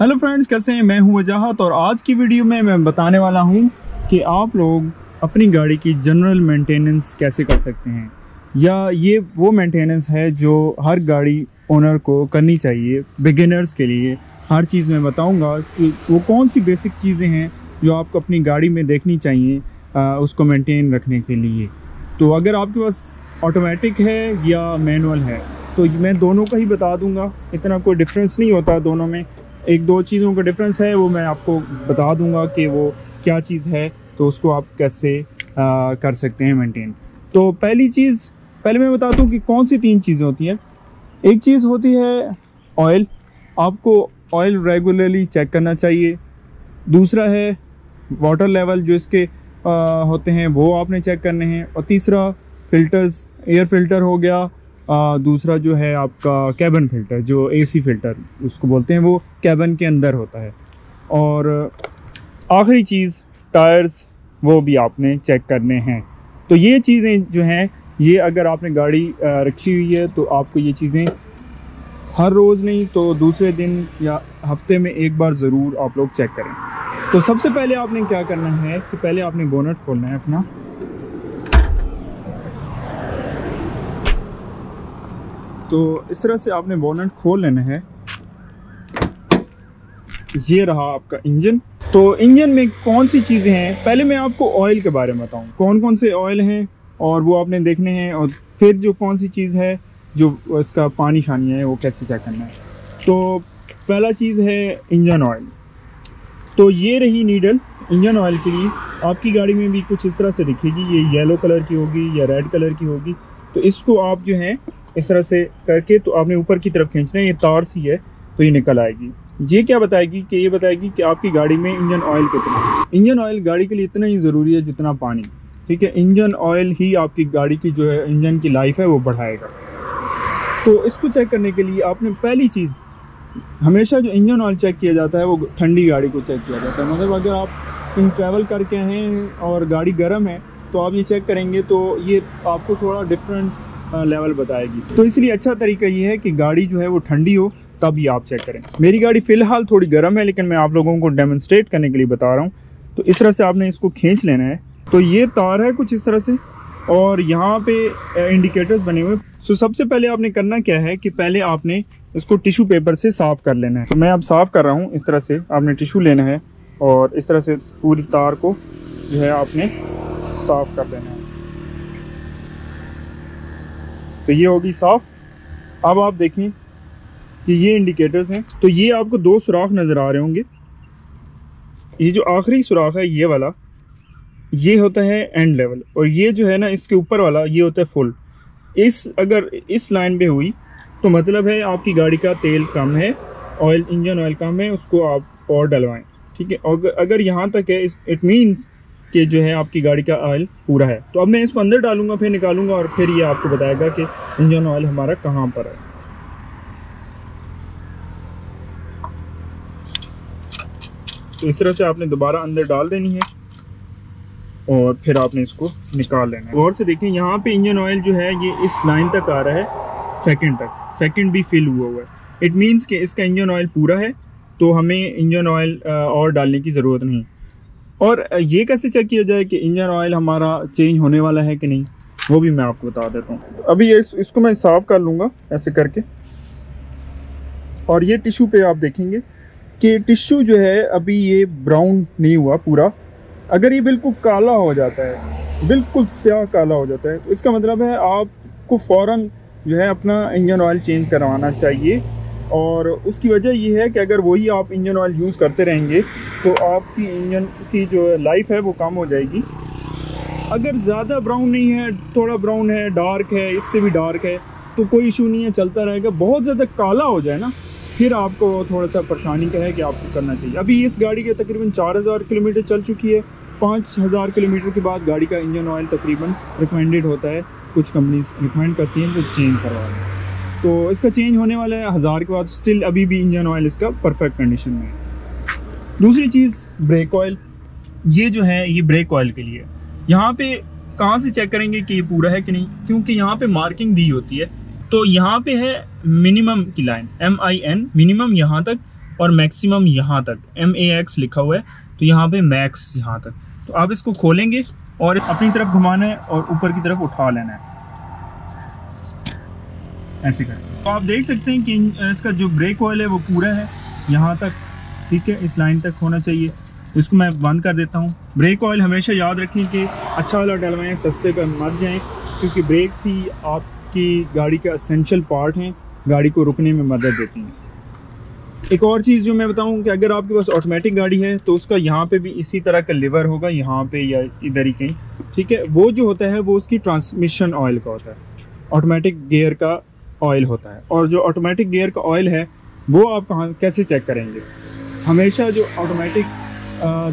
Hello friends कैसे हैं? मैं हूँ वजाहत और आज की वीडियो में मैं बताने वाला हूँ कि आप लोग अपनी गाड़ी की जनरल मेंटेनेंस कैसे कर सकते हैं। या ये वो मेंटेनेंस है जो हर गाड़ी ओनर को करनी चाहिए बिगिनर्स के लिए। हर चीज़ मैं बताऊँगा कि वो कौन सी बेसिक चीज़ें हैं जो आपको अपनी गाड़ी में देखनी चाहिए आ, उसको मेंटेन रखने के लिए। तो अगर आपके पास ऑटोमेटिक है या मैनुअल है तो मैं दोनों का ही बता दूँगा। इतना कोई डिफरेंस नहीं होता दोनों में। एक दो चीज़ों का डिफरेंस है वो मैं आपको बता दूँगा कि वो क्या चीज़ है तो उसको आप कैसे आ, कर सकते हैं मेंटेन तो पहली चीज़ पहले मैं बताता हूँ कि कौन सी तीन चीज़ें होती हैं। एक चीज़ होती है ऑयल आपको ऑयल रेगुलरली चेक करना चाहिए। दूसरा है वाटर लेवल जो इसके आ, होते हैं वो आपने चेक करने हैं। और तीसरा फ़िल्टर्स एयर फ़िल्टर हो गया आ, दूसरा जो है आपका कैबन फ़िल्टर जो एसी फ़िल्टर उसको बोलते हैं वो कैबन के अंदर होता है। और आखिरी चीज़ टायर्स वो भी आपने चेक करने हैं। तो ये चीज़ें जो हैं ये अगर आपने गाड़ी रखी हुई है तो आपको ये चीज़ें हर रोज़ नहीं तो दूसरे दिन या हफ़्ते में एक बार ज़रूर आप लोग चेक करें। तो सबसे पहले आपने क्या करना है कि पहले आपने बोनट खोलना है अपना। तो इस तरह से आपने बोनट खोल लेना है। ये रहा आपका इंजन। तो इंजन में कौन सी चीज़ें हैं? पहले मैं आपको ऑयल के बारे में बताऊँ। कौन कौन से ऑयल हैं और वो आपने देखने हैं और फिर जो कौन सी चीज़ है, जो इसका पानी शानी है, वो कैसे चेक करना है। तो पहला चीज़ है इंजन ऑयल तो ये रही नीडल इंजन ऑयल के लिए। आपकी गाड़ी में भी कुछ इस तरह से दिखेगी। ये येलो कलर की होगी या रेड कलर की होगी। तो इसको आप जो है इस तरह से करके तो आपने ऊपर की तरफ़ खींचना है, ये तार सी है तो ये निकल आएगी। ये क्या बताएगी कि ये बताएगी कि आपकी गाड़ी में इंजन ऑयल कितना है। इंजन ऑयल गाड़ी के लिए इतना ही ज़रूरी है जितना पानी। ठीक है, इंजन ऑयल ही आपकी गाड़ी की जो है, इंजन की लाइफ है, वो बढ़ाएगा। तो इसको चेक करने के लिए आपने पहली चीज़, हमेशा जो इंजन ऑयल चेक किया जाता है, वो ठंडी गाड़ी को चेक किया जाता है। मतलब अगर आप कहीं ट्रैवल करके हैं और गाड़ी गर्म है तो आप ये चेक करेंगे तो ये आपको थोड़ा डिफरेंट लेवल बताएगी। तो इसलिए अच्छा तरीका ये है कि गाड़ी जो है वो ठंडी हो तब ही आप चेक करें। मेरी गाड़ी फ़िलहाल थोड़ी गर्म है, लेकिन मैं आप लोगों को डेमोन्स्ट्रेट करने के लिए बता रहा हूँ। तो इस तरह से आपने इसको खींच लेना है। तो ये तार है कुछ इस तरह से, और यहाँ पे इंडिकेटर्स बने हुए। सो सबसे पहले आपने करना क्या है कि पहले आपने इसको टिश्यू पेपर से साफ़ कर लेना है। तो मैं अब साफ़ कर रहा हूँ, इस तरह से आपने टिश्यू लेना है, और इस तरह से पूरी तार को जो है आपने साफ़ कर लेना है। तो ये होगी साफ़। अब आप देखें कि ये इंडिकेटर्स हैं। तो ये आपको दो सुराख नज़र आ रहे होंगे। ये जो आखिरी सुराख है, ये वाला, ये होता है एंड लेवल और ये जो है ना, इसके ऊपर वाला, ये होता है फुल इस, अगर इस लाइन पे हुई तो मतलब है आपकी गाड़ी का तेल कम है ऑयल इंजन ऑयल कम है, उसको आप और डलवाएँ। ठीक है? अगर यहाँ तक है इट मीन्स कि जो है आपकी गाड़ी का ऑयल पूरा है। तो अब मैं इसको अंदर डालूँगा, फिर निकालूँगा और फिर ये आपको बताएगा कि इंजन ऑयल हमारा कहाँ पर है। तो इस तरह से आपने दोबारा अंदर डाल देनी है और फिर आपने इसको निकाल लेना है। गौर से देखें यहाँ पे इंजन ऑयल जो है, ये इस लाइन तक आ रहा है सेकंड तक। सेकंड भी फिल हुआ हुआ है। इट मीन्स कि इसका इंजन ऑयल पूरा है तो हमें इंजन ऑयल और डालने की ज़रूरत नहीं। और ये कैसे चेक किया जाए कि इंजन ऑयल हमारा चेंज होने वाला है कि नहीं? वो भी मैं आपको बता देता हूँ। अभी ये इसको मैं साफ़ कर लूँगा ऐसे करके। और ये टिश्यू पे आप देखेंगे कि टिश्यू जो है, अभी ये ब्राउन नहीं हुआ पूरा। अगर ये बिल्कुल काला हो जाता है, बिल्कुल स्याह काला हो जाता है तो इसका मतलब है आपको फ़ौर जो है अपना इंजन ऑयल चेंज करवाना चाहिए। और उसकी वजह ये है कि अगर वही आप इंजन ऑयल यूज़ करते रहेंगे तो आपकी इंजन की जो लाइफ है, वो कम हो जाएगी। अगर ज़्यादा ब्राउन नहीं है, थोड़ा ब्राउन है डार्क है, इससे भी डार्क है तो कोई इशू नहीं है, चलता रहेगा। बहुत ज़्यादा काला हो जाए ना, फिर आपको थोड़ा सा परेशानी का है कि आपको करना चाहिए। अभी इस गाड़ी के तकरीबन चार हज़ार किलोमीटर चल चुकी है। पाँच हज़ार किलोमीटर के बाद गाड़ी का इंजन ऑयल तकरीबन रिकमेंडेड होता है। कुछ कंपनीज़ रिकमेंड करती हैं तो चेंज करवा लें। तो इसका चेंज होने वाला है हज़ार के बाद स्टिल अभी भी इंजन ऑयल इसका परफेक्ट कंडीशन में है। दूसरी चीज़ ब्रेक ऑयल ये जो है, ये ब्रेक ऑयल के लिए। यहाँ पे कहाँ से चेक करेंगे कि ये पूरा है कि नहीं? क्योंकि यहाँ पे मार्किंग दी होती है। तो यहाँ पे है मिनिमम की line M I N minimum यहाँ तक और मैक्सिमम यहाँ तक। एम ए एक्स लिखा हुआ है तो यहाँ पे मैक्स यहाँ तक। तो आप इसको खोलेंगे और अपनी तरफ़ घुमाना है और ऊपर की तरफ़ उठा लेना है। ऐसे करें तो आप देख सकते हैं कि इसका जो ब्रेक ऑयल है वो पूरा है। यहाँ तक, ठीक है, इस लाइन तक होना चाहिए। इसको मैं बंद कर देता हूँ। ब्रेक ऑयल हमेशा याद रखें कि अच्छा वाला डलवाएँ सस्ते पर मर जाएँ, क्योंकि ब्रेक्स ही आपकी गाड़ी का असेंशल पार्ट हैं, गाड़ी को रुकने में मदद देती हैं। एक और चीज़ जो मैं बताऊँ कि अगर आपके पास ऑटोमेटिक गाड़ी है तो उसका यहाँ पे भी इसी तरह का लिवर होगा, यहाँ पे या इधर ही कहीं। ठीक है, वो जो होता है, वो उसकी ट्रांसमिशन ऑयल का होता है। ऑटोमेटिक गियर का ऑयल होता है। और जो ऑटोमेटिक गियर का ऑयल है, वो आप कहाँ, कैसे चेक करेंगे? हमेशा जो ऑटोमेटिक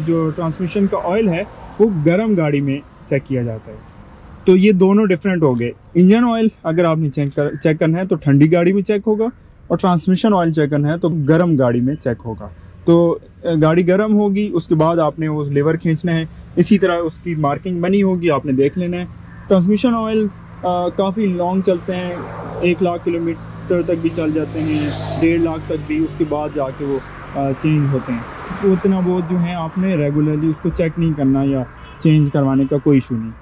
जो ट्रांसमिशन का ऑयल है, वो गर्म गाड़ी में चेक किया जाता है। तो ये दोनों डिफरेंट हो गए। इंजन ऑयल अगर आपने चेक कर चेक करना है तो ठंडी गाड़ी में चेक होगा, और ट्रांसमिशन ऑयल चेक करना है तो गर्म गाड़ी में चेक होगा। तो गाड़ी गर्म होगी, उसके बाद आपने वो लेवर खींचना है। इसी तरह उसकी मार्किंग बनी होगी, आपने देख लेना है। ट्रांसमिशन ऑयल काफ़ी लॉन्ग चलते हैं। एक लाख किलोमीटर तक भी चल जाते हैं। डेढ़ लाख तक भी उसके बाद जाके वो चेंज होते हैं। उतना बहुत जो है आपने रेगुलरली उसको चेक नहीं करना या चेंज करवाने का कोई इशू नहीं।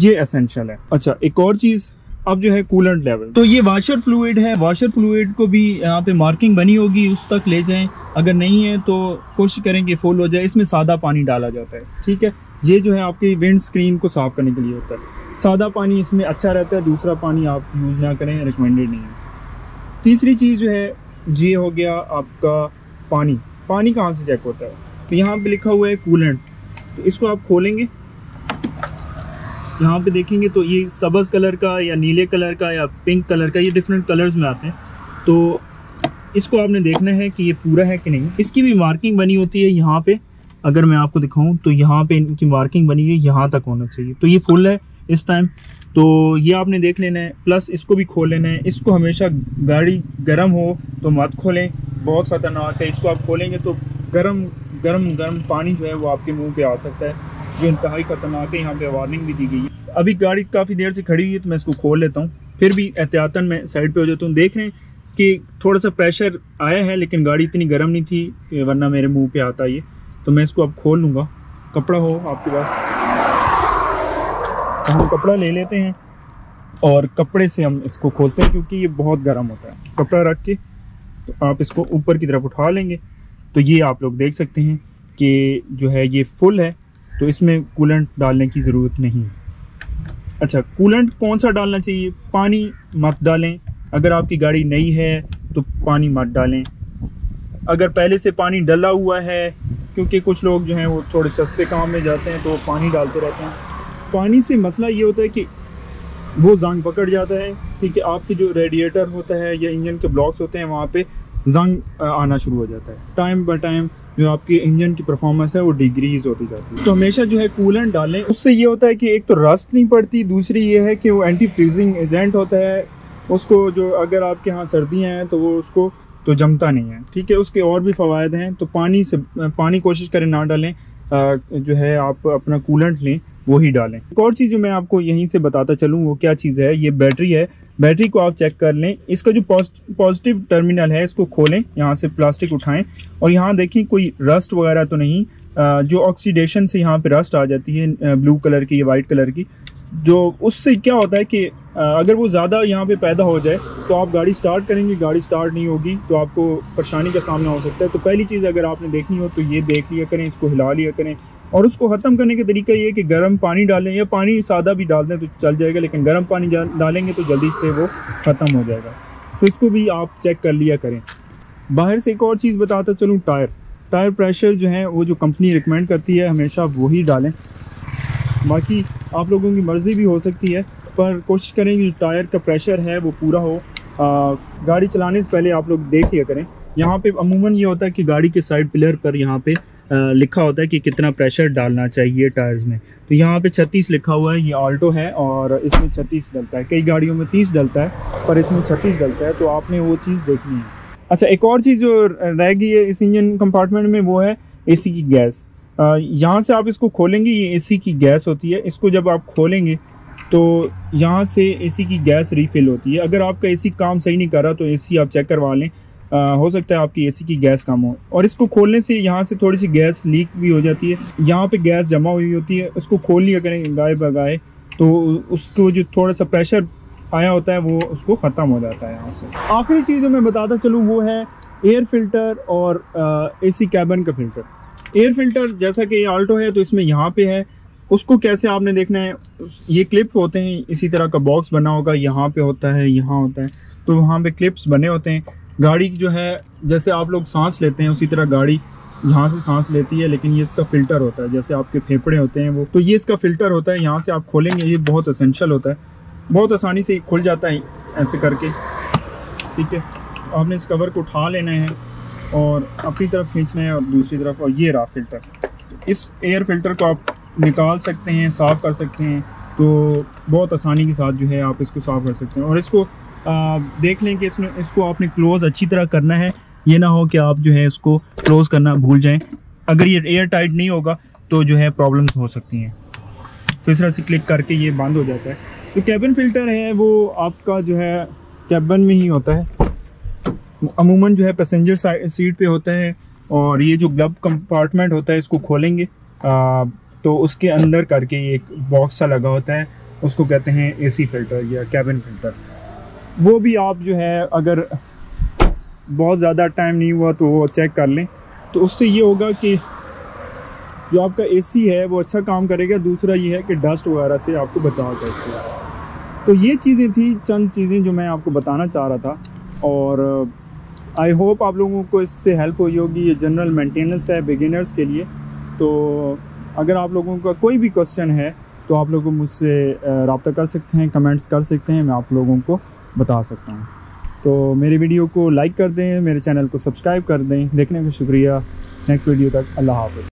ये असेंशल है। अच्छा एक और चीज़, अब जो है कूलेंट लेवल तो ये वाशर फ्लूड है। वाशर फ्लूड को भी यहाँ पे मार्किंग बनी होगी, उस तक ले जाएँ। अगर नहीं है तो कोशिश करें कि फुल हो जाए। इसमें सादा पानी डाला जाता है। ठीक है? ये जो है आपकी विंड स्क्रीन को साफ़ करने के लिए होता है। सादा पानी इसमें अच्छा रहता है, दूसरा पानी आप यूज़ ना करें रिकमेंडेड नहीं है। तीसरी चीज़ जो है, ये हो गया आपका पानी। पानी कहाँ से चेक होता है? तो यहाँ पे लिखा हुआ है कूलेंट तो इसको आप खोलेंगे। यहाँ पे देखेंगे तो ये सबज कलर का या नीले कलर का या पिंक कलर का ये डिफरेंट कलर्स में आते हैं। तो इसको आपने देखना है कि ये पूरा है कि नहीं। इसकी भी मार्किंग बनी होती है यहाँ पे। अगर मैं आपको दिखाऊँ तो यहाँ पे इनकी मार्किंग बनी है, यहाँ तक होना चाहिए। तो ये फुल है इस टाइम तो ये आपने देख लेना है प्लस इसको भी खोल लेना है। इसको हमेशा गाड़ी गर्म हो तो मत खोलें। बहुत ख़तरनाक है, इसको आप खोलेंगे तो गर्म गर्म गर्म पानी जो है वो आपके मुँह पे आ सकता है। जो इंतहाई ख़तरनाक है, यहाँ पे वार्निंग भी दी गई है। अभी गाड़ी काफ़ी देर से खड़ी हुई है तो मैं इसको खोल लेता हूँ। फिर भी एहतियातन मैं साइड पे हो जाता हूँ। देख रहे हैं कि थोड़ा सा प्रेशर आया है, लेकिन गाड़ी इतनी गर्म नहीं थी, वरना मेरे मुँह पे आता ये। तो मैं इसको अब खोल लूँगा। कपड़ा हो आपके पास। तो हम कपड़ा ले लेते हैं और कपड़े से हम इसको खोलते हैं क्योंकि ये बहुत गर्म होता है। कपड़ा रख के तो आप इसको ऊपर की तरफ़ उठा लेंगे। तो ये आप लोग देख सकते हैं कि जो है ये फुल है। तो इसमें कूलेंट डालने की ज़रूरत नहीं है। अच्छा कूलेंट कौन सा डालना चाहिए? पानी मत डालें। अगर आपकी गाड़ी नई है तो पानी मत डालें। अगर पहले से पानी डला हुआ है क्योंकि कुछ लोग जो हैं वो थोड़े सस्ते काम में जाते हैं तो पानी डालते रहते हैं। पानी से मसला ये होता है कि वो जंग पकड़ जाता है, ठीक है, आपके जो रेडिएटर होता है या इंजन के ब्लॉक्स होते हैं, वहाँ पे जंग आना शुरू हो जाता है। टाइम बाई टाइम जो आपकी इंजन की परफॉर्मेंस है वो डिग्रीज होती जाती है। तो हमेशा जो है कूलेंट डालें। उससे ये होता है कि एक तो रस्ट नहीं पड़ती, दूसरी ये है कि वो एंटी फ्रीजिंग एजेंट होता है। उसको जो अगर आपके यहाँ सर्दियाँ हैं तो वो उसको तो जमता नहीं है। ठीक है, उसके और भी फ़वाद हैं तो पानी से, पानी कोशिश करें ना डालें जो है आप अपना कूलेंट लें वो ही डालें। एक और चीज़ जो मैं आपको यहीं से बताता चलूँ, वो क्या चीज़ है? ये बैटरी है। बैटरी को आप चेक कर लें। इसका जो पॉजिटिव टर्मिनल है, इसको खोलें, यहाँ से प्लास्टिक उठाएँ। और यहाँ देखें, कोई रस्ट वगैरह तो नहीं। जो ऑक्सीडेशन से यहाँ पे रस्ट आ जाती है ब्लू कलर की या वाइट कलर की, जो उससे क्या होता है कि अगर वो ज़्यादा यहाँ पे पैदा हो जाए तो आप गाड़ी स्टार्ट करेंगे, गाड़ी स्टार्ट नहीं होगी तो आपको परेशानी का सामना हो सकता है। तो पहली चीज़ अगर आपने देखनी हो तो ये देख लिया करें, इसको हिला लिया करें। और उसको ख़त्म करने का तरीका ये है कि गर्म पानी डालें, या पानी सादा भी डाल दें तो चल जाएगा, लेकिन गर्म पानी डालेंगे तो जल्दी से वो ख़त्म हो जाएगा। तो इसको भी आप चेक कर लिया करें। बाहर से एक और चीज़ बताता चलूँ, टायर। टायर प्रेशर जो है, वो जो कंपनी रिकमेंड करती है, हमेशा वही डालें। बाकी आप लोगों की मर्ज़ी भी हो सकती है। पर कोशिश करें कि टायर का प्रेशर है वो पूरा हो। आ, गाड़ी चलाने से पहले आप लोग देख लिया करें। यहाँ पे अमूमन ये होता है कि गाड़ी के साइड पिलर पर यहाँ पे आ, लिखा होता है कि कितना प्रेशर डालना चाहिए टायर्स में। तो यहाँ पे 36 लिखा हुआ है ये ऑल्टो है और इसमें 36 डलता है। कई गाड़ियों में 30 डलता है पर इसमें 36 डलता है तो आपने वो चीज़ देखनी है। अच्छा एक और चीज़ जो रह गई है इस इंजन कंपार्टमेंट में वो है एसी की गैस। यहाँ से आप इसको खोलेंगे ये एसी की गैस होती है। इसको जब आप खोलेंगे तो यहाँ से एसी की गैस रिफिल होती है। अगर आपका एसी काम सही नहीं कर रहा तो एसी आप चेक करवा लें। आ, हो सकता है आपकी एसी की गैस कम हो। और इसको खोलने से यहाँ से थोड़ी सी गैस लीक भी हो जाती है। यहाँ पे गैस जमा हुई होती है। उसको खोल लिया करें गाय बगाए तो उसको जो थोड़ा सा प्रेशर आया होता है वो उसको ख़त्म हो जाता है यहाँ से। आखिरी चीज़ जो मैं बताता चलूँ वो है एयर फ़िल्टर और ए सी कैबन का फ़िल्टर एयर फ़िल्टर जैसा कि आल्टो है तो इसमें यहाँ पे है। उसको कैसे आपने देखना है? ये क्लिप होते हैं, इसी तरह का बॉक्स बना होगा, यहाँ पे होता है, यहाँ होता है। तो वहाँ पे क्लिप्स बने होते हैं। गाड़ी जो है, जैसे आप लोग सांस लेते हैं, उसी तरह गाड़ी यहाँ से सांस लेती है, लेकिन ये इसका फ़िल्टर होता है, जैसे आपके फेफड़े होते हैं वो। तो ये इसका फ़िल्टर होता है, यहाँ से आप खोलेंगे, ये बहुत असेंशल होता है। बहुत आसानी से खुल जाता है, ऐसे करके। ठीक है? आपने इस कवर को उठा लेना है, और अपनी तरफ़ खींचना है, और दूसरी तरफ़, और ये रहा फ़िल्टर इस एयर फ़िल्टर को आप निकाल सकते हैं साफ़ कर सकते हैं तो बहुत आसानी के साथ जो है आप इसको साफ़ कर सकते हैं। और इसको आ, देख लें कि इसमें इसको आपने क्लोज़ अच्छी तरह करना है। ये ना हो कि आप जो है इसको क्लोज़ करना भूल जाएँ। अगर ये एयर टाइट नहीं होगा तो जो है प्रॉब्लम्स हो सकती हैं। तो इस तरह से क्लिक करके ये बंद हो जाता है। तो कैबिन फ़िल्टर है वो आपका जो है कैबिन में ही होता है। अमूमन जो है पैसेंजर सीट पे होता है और ये जो ग्लब कंपार्टमेंट होता है इसको खोलेंगे। आ, तो उसके अंदर करके एक बॉक्स सा लगा होता है, उसको कहते हैं एसी फ़िल्टर या कैबिन फ़िल्टर वो भी आप जो है, अगर बहुत ज़्यादा टाइम नहीं हुआ तो वो चेक कर लें। तो उससे ये होगा कि जो आपका एसी है, वो अच्छा काम करेगा, दूसरा ये है कि डस्ट वगैरह से आपको बचाव करती है तो ये चीज़ें थी, चंद चीज़ें जो मैं आपको बताना चाह रहा था। और आई होप आप लोगों को इससे हेल्प हुई होगी, ये जनरल मेंटेनेंस है बिगिनर्स के लिए। तो अगर आप लोगों का कोई भी क्वेश्चन है तो आप लोग मुझसे रबता कर सकते हैं कमेंट्स कर सकते हैं, मैं आप लोगों को बता सकता हूँ। तो मेरे वीडियो को लाइक कर दें, मेरे चैनल को सब्सक्राइब कर दें। देखने का शुक्रिया। नेक्स्ट वीडियो तक, अल्लाह हाफ़